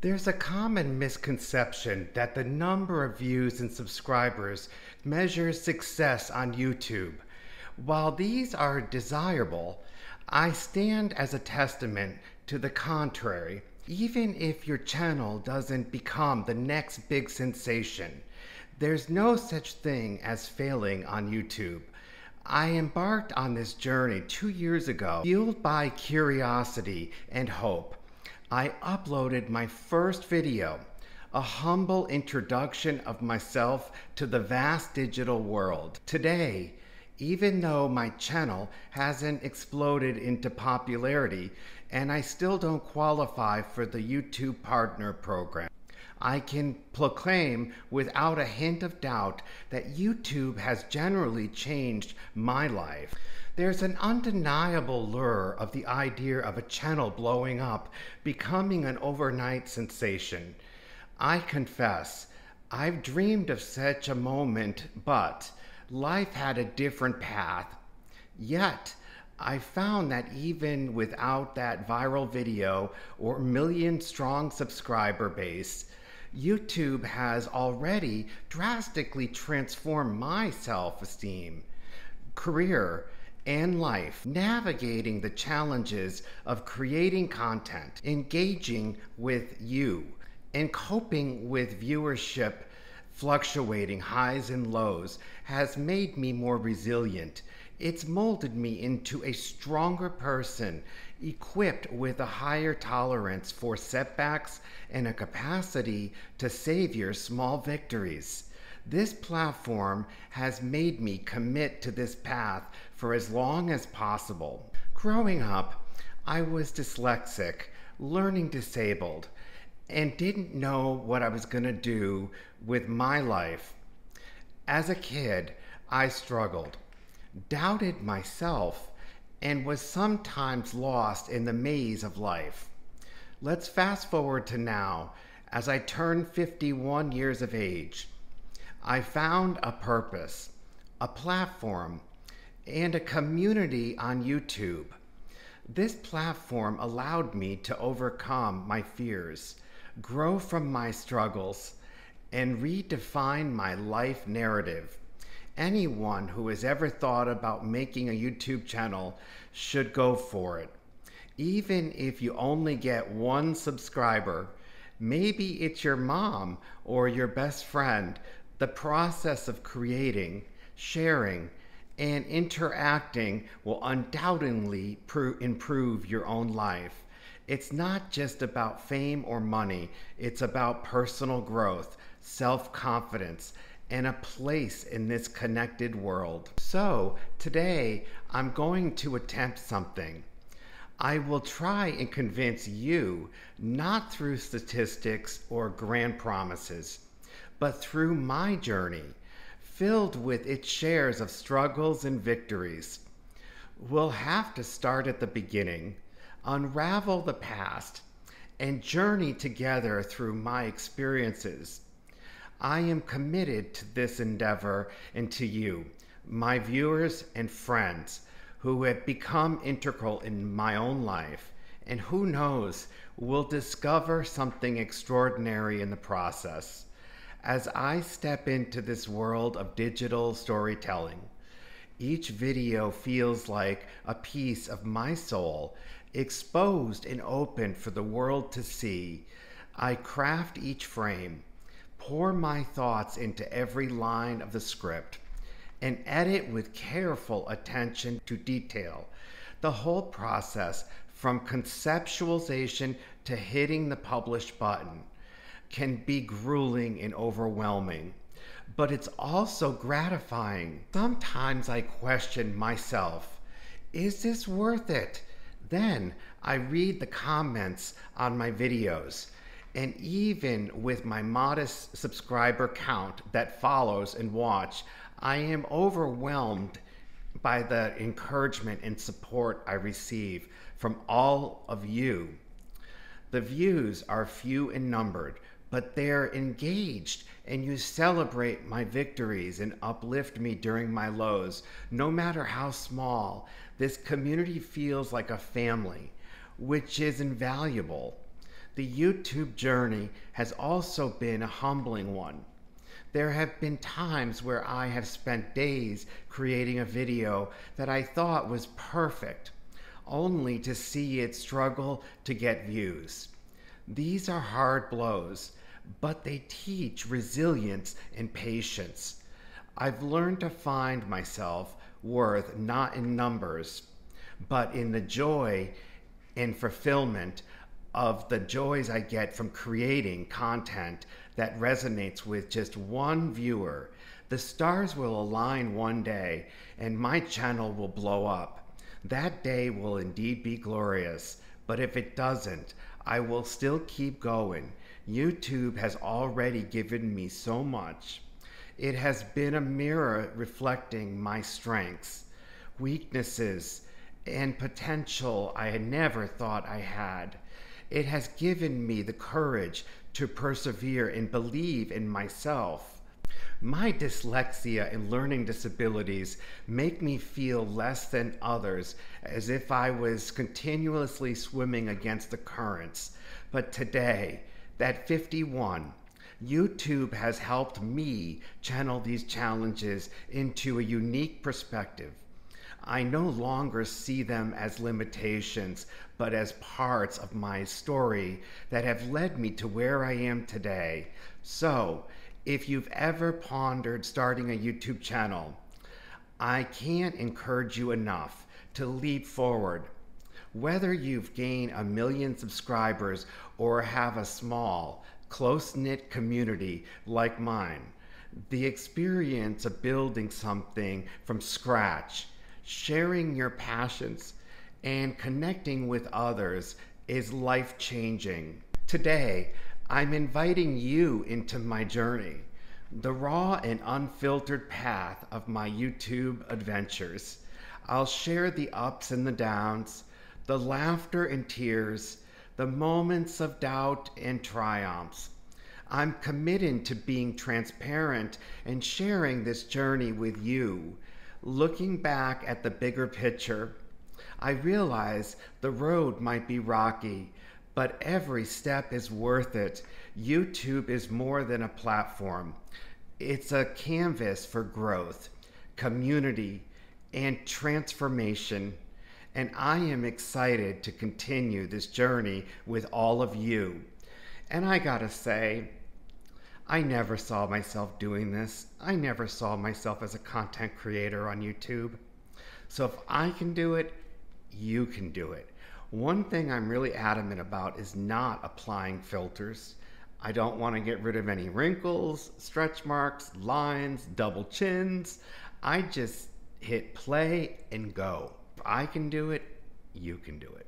There's a common misconception that the number of views and subscribers measures success on YouTube. While these are desirable, I stand as a testament to the contrary. Even if your channel doesn't become the next big sensation, there's no such thing as failing on YouTube. I embarked on this journey two years ago, fueled by curiosity and hope. I uploaded my first video, a humble introduction of myself to the vast digital world. Today, even though my channel hasn't exploded into popularity and I still don't qualify for the YouTube Partner Program, I can proclaim without a hint of doubt that YouTube has generally changed my life. There's an undeniable lure of the idea of a channel blowing up, becoming an overnight sensation. I confess, I've dreamed of such a moment, but life had a different path. Yet, I found that even without that viral video or million strong subscriber base, YouTube has already drastically transformed my self esteem, career, and life, navigating the challenges of creating content, engaging with you, and coping with viewership fluctuating highs and lows has made me more resilient. It's molded me into a stronger person, equipped with a higher tolerance for setbacks and a capacity to savor small victories. This platform has made me commit to this path for as long as possible. Growing up, I was dyslexic, learning disabled, and didn't know what I was going to do with my life. As a kid, I struggled, doubted myself, and was sometimes lost in the maze of life. Let's fast forward to now as I turn 51 years of age. I found a purpose, a platform, and a community on YouTube. This platform allowed me to overcome my fears, grow from my struggles, and redefine my life narrative. Anyone who has ever thought about making a YouTube channel should go for it. Even if you only get one subscriber, maybe it's your mom or your best friend the process of creating, sharing, and interacting will undoubtedly improve your own life. It's not just about fame or money, it's about personal growth, self confidence, and a place in this connected world. So, today I'm going to attempt something. I will try and convince you not through statistics or grand promises but through my journey, filled with its shares of struggles and victories. We'll have to start at the beginning, unravel the past, and journey together through my experiences. I am committed to this endeavor and to you, my viewers and friends, who have become integral in my own life, and who knows, will discover something extraordinary in the process as I step into this world of digital storytelling. Each video feels like a piece of my soul exposed and open for the world to see. I craft each frame, pour my thoughts into every line of the script, and edit with careful attention to detail. The whole process from conceptualization to hitting the publish button can be grueling and overwhelming, but it's also gratifying. Sometimes I question myself is this worth it? Then I read the comments on my videos. And even with my modest subscriber count that follows and watch, I am overwhelmed by the encouragement and support I receive from all of you. The views are few and numbered, but they're engaged and you celebrate my victories and uplift me during my lows, no matter how small. This community feels like a family, which is invaluable. The YouTube journey has also been a humbling one. There have been times where I have spent days creating a video that I thought was perfect, only to see it struggle to get views. These are hard blows, but they teach resilience and patience. I've learned to find myself worth not in numbers, but in the joy and fulfillment of the joys I get from creating content that resonates with just one viewer. The stars will align one day and my channel will blow up. That day will indeed be glorious, but if it doesn't, I will still keep going. YouTube has already given me so much. It has been a mirror reflecting my strengths, weaknesses, and potential I had never thought I had. It has given me the courage to persevere and believe in myself. My dyslexia and learning disabilities make me feel less than others, as if I was continuously swimming against the currents. But today, at 51, YouTube has helped me channel these challenges into a unique perspective. I no longer see them as limitations, but as parts of my story that have led me to where I am today. So, if you've ever pondered starting a YouTube channel, I can't encourage you enough to leap forward. Whether you've gained a million subscribers or have a small, close knit community like mine, the experience of building something from scratch sharing your passions and connecting with others is life changing. Today, I'm inviting you into my journey, the raw and unfiltered path of my YouTube adventures. I'll share the ups and the downs, the laughter and tears, the moments of doubt and triumphs. I'm committed to being transparent and sharing this journey with you looking back at the bigger picture, I realize the road might be rocky, but every step is worth it. YouTube is more than a platform, it's a canvas for growth, community, and transformation. And I am excited to continue this journey with all of you. And I gotta say, I never saw myself doing this. I never saw myself as a content creator on YouTube. So if I can do it, you can do it. One thing I'm really adamant about is not applying filters. I don't want to get rid of any wrinkles, stretch marks, lines, double chins. I just hit play and go. If I can do it, you can do it.